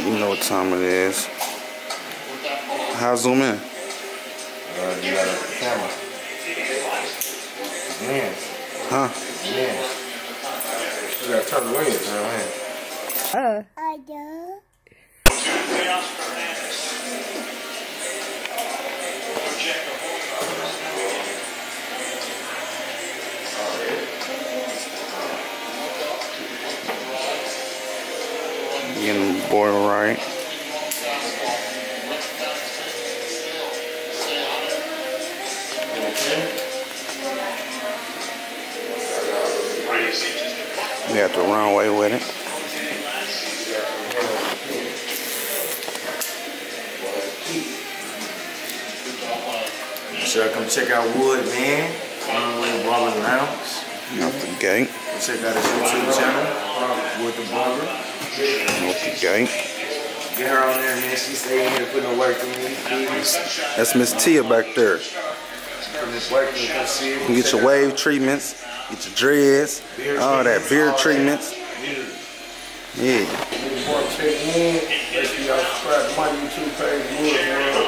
You know what time it is. How zoom in? Uh, you got a camera. Lens. Huh? Lens. You gotta turn the lens, man. Uh. I do. We got the runway with it. Sure, come check out Wood, man. Runway Barber Lounge. Out the gate. Check out his YouTube channel, uh, Wood the Barber. Out the gate. Get her on there, man. She stay in here putting work in me. That's Miss Tia back there. Putting this work in, come see her. You get your wave treatments, get your dreads, all that beard treatments. Yeah. More check in. Make sure y'all subscribe to my YouTube page, Wood World.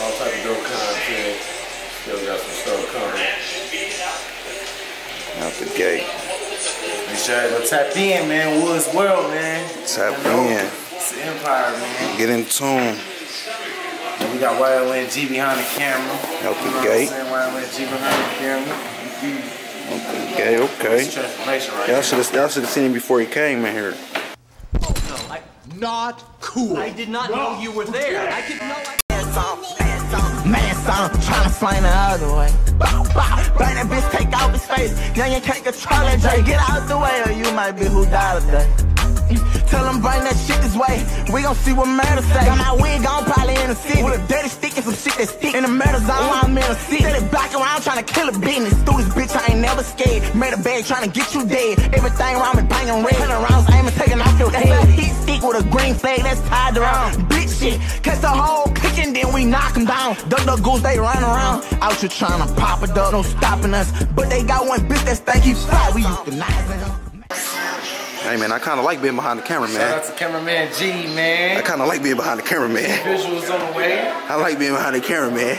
All type of dope content. Still got some stuff coming. Out the gate. Make sure y'all tap in, man. Woods World, man. Tap in. It's an empire, man. Get in tune. We got YLNG behind the camera. Out the You know gate. What I'm saying? YLNG behind the camera. Mm-hmm. Okay, okay. It's transformation Y'all should have y'all should have seen him before he came in here. Oh, no, I, Not cool. I did not know you were there. I didn't know. I- Man, son, tryna swing the other way. Bow, bow. Bang that bitch, take off his face. Young, you can't control that J. Get out the way, or you might be who died today. Tell him bring that shit this way. We gon' see what murder say. Got my wig on, probably in the city. With a dirty stick and some shit that stick. In the murder zone, while I'm in the city. Steady back around trying to kill a business. Through this bitch, I ain't never scared. Made a bag trying to get you dead. Everything around me banging red. Hundred rounds aiming, taking off your head. That's a heat stick with a green flag that's tied around. Bitch shit. Catch the whole kicking, then we knock knock 'em down. Duck the goose, they run around. Out here trying to pop it up, no stopping us. But they got one bitch that think he fly. We used to knife it. Hey man, I kinda like being behind the camera, man. Shout man. out to cameraman G, man. I kinda like being behind the camera, man. Visuals on the way. I like being behind the camera, man.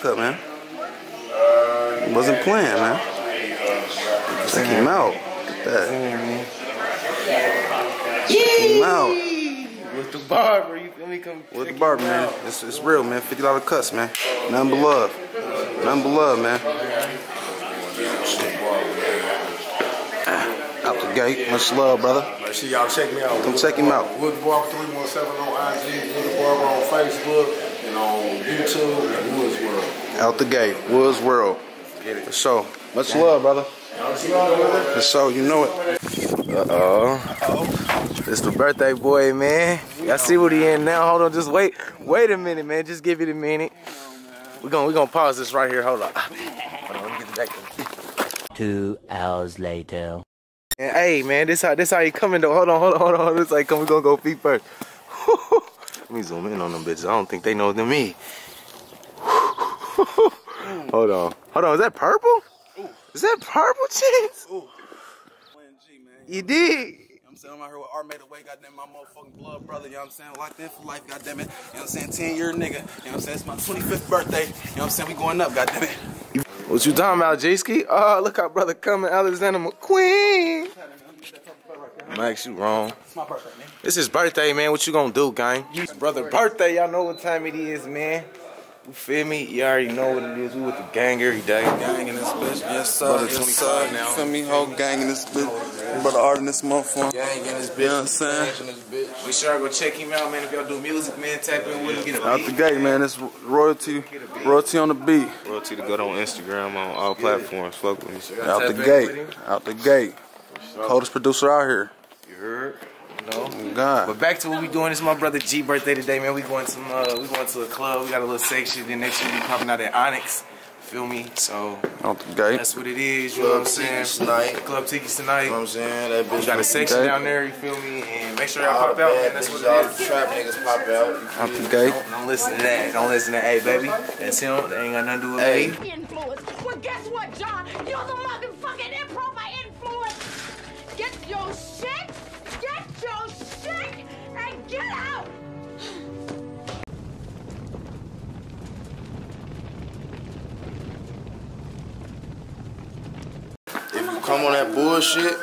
What's up, man? Wasn't playing, man. Check him out. Look at that. Check him out. With the barber, you feel me? Come With the barber, man. It's, it's real, man. Fifty dollar cuts, man. Nothing but love. Nothing but love, man. Ah, Out the gate. Much love, brother. Make sure y'all check me out. Come check him out. Wood Barber 317 on IG, Wood Barber on Facebook, and on YouTube, and Woods World. Out the gate. Woods World. For sure. Much love, brother. For sure, you know it. Uh-oh. It's the birthday boy, man. Y'all see what he in now? Hold on, just wait. Wait a minute, man. Just give it a minute. We're gonna we gonna pause this right here. Hold on. Hold on, let me get the back. Two hours later. And, hey man, this how this how you coming though. Hold on, hold on, hold on. This how he come. We gonna go feet first. Let me zoom in on them bitches. I don't think they know than me. hold on, hold on. Is that purple? Is that purple, Chance? You did. I'm saying I'm out here with Art MadeAWay, goddamn my motherfucking blood brother, you know what I'm saying? Locked in for life, goddamn it. You know what I'm saying? 10 year nigga. You know what I'm saying? It's my 25th birthday. You know what I'm saying? We going up, goddamn it. What you talking about, J-Ski? Oh, look how brother coming, Alexander McQueen. Max, you wrong. It's my birthday, man. It's his birthday, man. What you gonna do, gang? Brother birthday, y'all know what time it is, man. You feel me? You already know what it is. We with the gang every day. Gang in this bitch. Yes, sir. Brother yes, sir. now. You feel me? Whole gang in this bitch. Brother Art in this motherfucker. Gang in this You know bitch. what I'm saying? in this bitch. Make sure I go check him out, man. If y'all do music, man, tap in with him. Get a Out beat. the gate, man. It's royalty. Royalty on the beat. Royalty to go on Instagram on all platforms. Fuck with me. Out the gate. Out the gate. Coldest producer out here. You heard? You know? Oh, God. But back to what we doing. It's my brother G birthday today, man. We going to uh, we going to a club. We got a little section. Then next year we popping out at Onyx. Feel me? So Out the gate. that's what it is. You know what I'm saying? tonight. Club tickets tonight. You know what I'm saying? That bitch We got a section Okay. down there. You feel me? And make sure y'all pop out, bad man. That's what all it the trap niggas pop out. Out the gate. Don't, don't listen to that. Don't listen to, hey, baby. That's him. That ain't got nothing to do with Hey. me. Influence. Well, guess what, John? You're the come on that bullshit.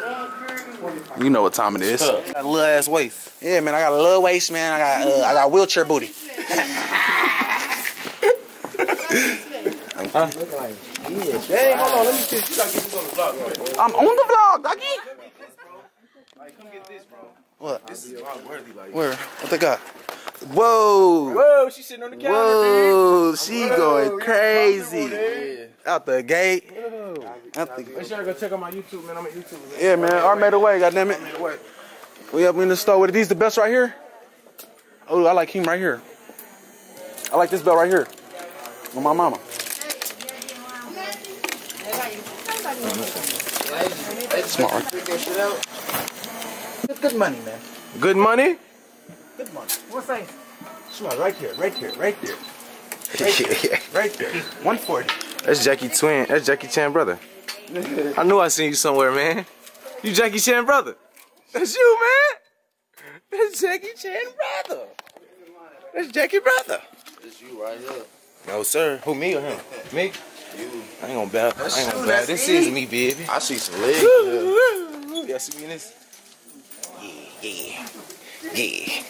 You know what time it is. Got a little ass waist. Yeah, man, I got a little waist, man. I got uh, I got wheelchair booty. Hey, hold on, let me see. You gotta get this on the vlog. I'm on the vlog, doggy. come get this, bro. What? This is not worthy, like. Where? What they got? Whoa. Whoa, she's sitting on the counter, Whoa, she Whoa, going crazy. comfortable, Out the gate. man. Out the Make sure to go check out my YouTube, man. I'm a YouTuber. Man. Yeah, man. I made a way, goddammit. Made a way. We up in the store. What are these the best right here? Oh, I like him right here. I like this belt right here. With my mama. Smart. Good money, man. Good money? Good money. What's that? Smart, right here, right here, right there. Right there. 140. That's Jackie Twin. That's Jackie Chan brother. I knew I seen you somewhere, man. You Jackie Chan brother. That's you, man. That's Jackie Chan brother. That's Jackie brother. It's you right here. No, sir. Who, me or him? Me? You. I ain't gonna bow. I ain't gonna you, bow. This me. is me, baby. I see some legs. Y'all see me in this? Yeah, yeah, yeah.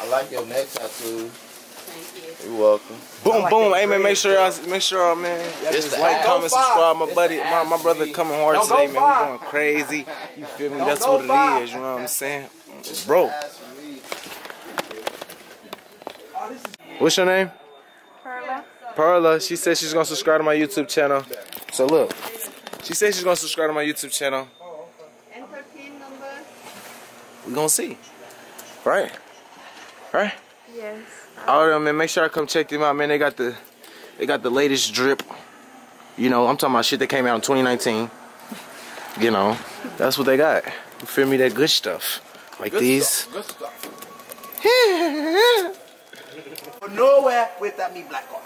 I like your neck tattoo. Thank you. You're welcome. Boom, boom. Hey, man, make sure y'all, make sure, y'all, man, y'all just like, comment, five. subscribe. My It's buddy, my, my brother coming hard Don't today, go man. We five. going crazy. You feel me? That's what it five. is. You know what I'm saying? It's broke. What's your name? Perla. Perla. She said she's gonna subscribe to my YouTube channel. So look, she said she's gonna subscribe to my YouTube channel. And her PIN number? We gonna see, right? Right? Yes. All of them, man. Make sure I come check them out, man. They got the, they got the latest drip. You know, I'm talking about shit that came out in 2019. You know, that's what they got. You feel me? That good stuff, like these. Good stuff. Nowhere without me black card.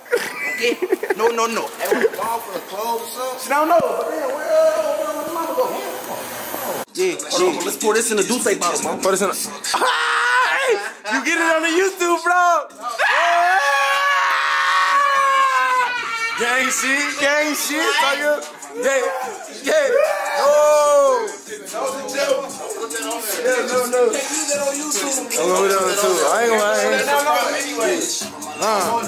Okay? No, no, no. Hey, we going for the clothes or something? No, no. But then, where, where, where mama go? Yeah, yeah. Let's pour this in a Douce bottle, bro. Put this in. A... you get it on the YouTube, bro. Gang shit, gang shit, nigga. Gang, gang. No. Yeah, no, no. I'm gonna do it too. I ain't gonna lie. Uh.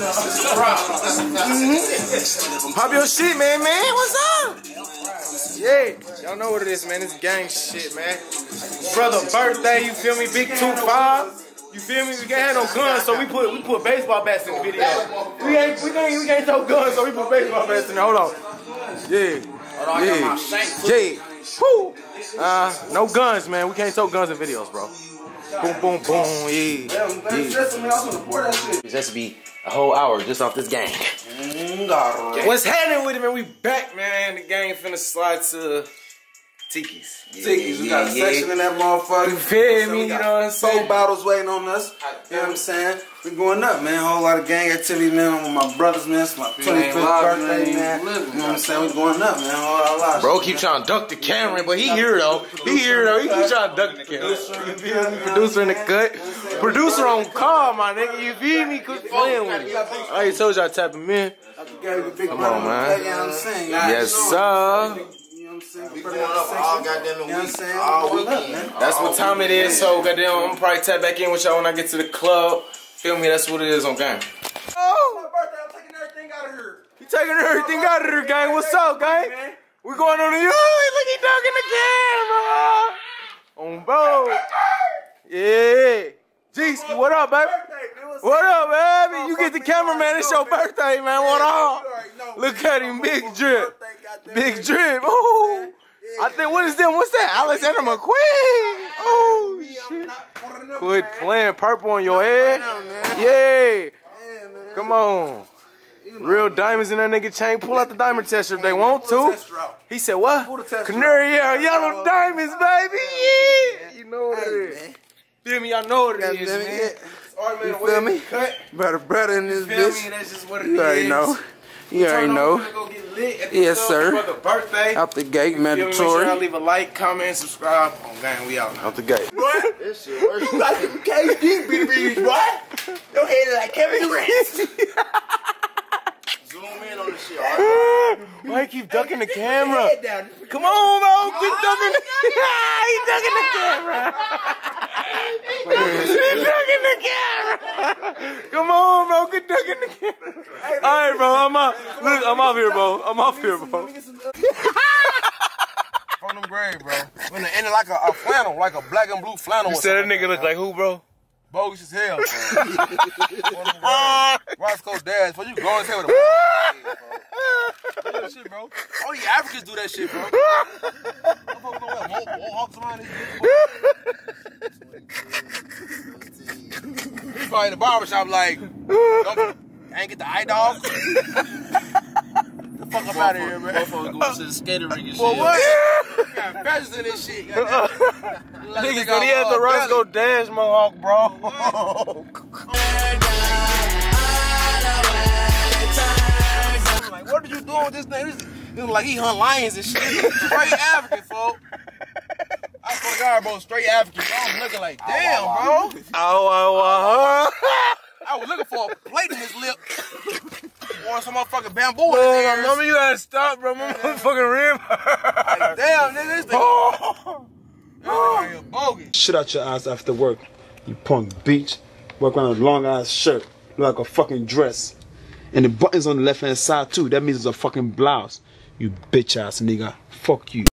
Pop your shit, man, man. What's up? Yeah, y'all know what it is, man. It's gang shit, man. Brother birthday, you feel me? Big two five. You feel me? We can't have no guns, so we put we put baseball bats in the video. We ain't we can't we can't throw guns, so we put baseball bats in there. Hold on. Yeah. Yeah. Yeah. Woo. Uh, no guns, man. We can't throw guns in videos, bro. Boom, boom, boom. Yeah. yeah. It just be a whole hour just off this game. What's happening with it, man? We back, man. The game finna slide to Tiki's. Yeah, Tiki's, we got a yeah, section in that motherfucker. You feel me? You know what I'm saying? Four bottles waiting on us. You know what I'm saying? We going up, man. A whole lot of gang activity, man. With my brothers, man. It's my 25th birthday, man. You know what I'm saying? We going up, man. Whole lot of Bro keep trying to duck the camera, but he here though. He here though. He keep trying to duck the camera. You feel me? Producer in the cut. Producer on call, my nigga. You feel me? Quit playing with it. I already told you I tap him in. Come on, man. You know what I'm saying? Yes, sir. You know what I'm saying? We going up all goddamn You know week. All We going up, weekend. man. That's what time it is. So goddamn, I'm gonna probably tap back in with y'all when I get to the club. Feel me? That's what it is on game. Oh, My birthday, I'm taking everything out of here. you taking everything out of here, gang? What's up, gang? We going on the. Oh, look, he ducking the camera. On bro. Yeah. G-Ski, what up, baby? What up, baby? You get the cameraman. It's your birthday, man. What up? Look at him, big drip. Big drip. Oh. I think, what is them? What's that? Alexander McQueen. Oh, shit. Quit playing purple on your head. Yeah. Come on. Real diamonds in that nigga chain. Pull out the diamond tester if they want to. He said, what? Canary yellow, yellow diamonds, baby. Yeah. You know what it is. Feel me? I know what it is, man. You feel me? Better, better in this bitch. That's just what it is. You already know. You already Turn on, know. finna go get lit Yes, sir. For the birthday. Out the gate, Feel me? Sure mandatory. leave a like, comment, subscribe. Oh, gang, we out now. Out the gate. What? this shit worse. You got them KD BBs, boy. Your head is like Kevin Durant. Zoom in on this shit, alright? Why you keep ducking the camera? Come on, bro. Keep ducking the He ducking the camera. The camera. Come on, bro. Keep ducking the camera. All right, bro. I'm out. Look, I'm off here, bro. I'm off here, bro. From them grave, bro. When the ended like a, a flannel, like a black and blue flannel. You said that nigga look like who, bro? bogus as hell, bro. One of them graves. Roscoe Dash, bro. You grown as hell with a bro. Do that shit, bro. All you Africans do that shit, bro. Motherfuckers know what? Mo- Mohawks around this bitch, He probably in the barbershop like, don't, ain't get the eye dog. the fuck up out of here, man. Motherfucker going to the skating rink and shit. For what? You got fashions in this shit. goddamn. Nigga said he had the Roscoe Dash mohawk, bro. Like, what are you doing with this thing? This, this like he hunt lions and shit. Straight African, folk. I God, bro, straight African. I'm looking like, oh, damn, bro. Oh, oh, I was looking for a plate in his lip. Or some motherfucking bamboo in his oh. ears. Mama, you gotta stop, bro. My motherfucking rib. Like, damn, nigga, this thing. Oh. bogus. Shit out your ass after work, you punk bitch. Walk around with a long ass shirt, look like a fucking dress. And the buttons on the left hand side too, that means it's a fucking blouse. You bitch ass nigga. Fuck you.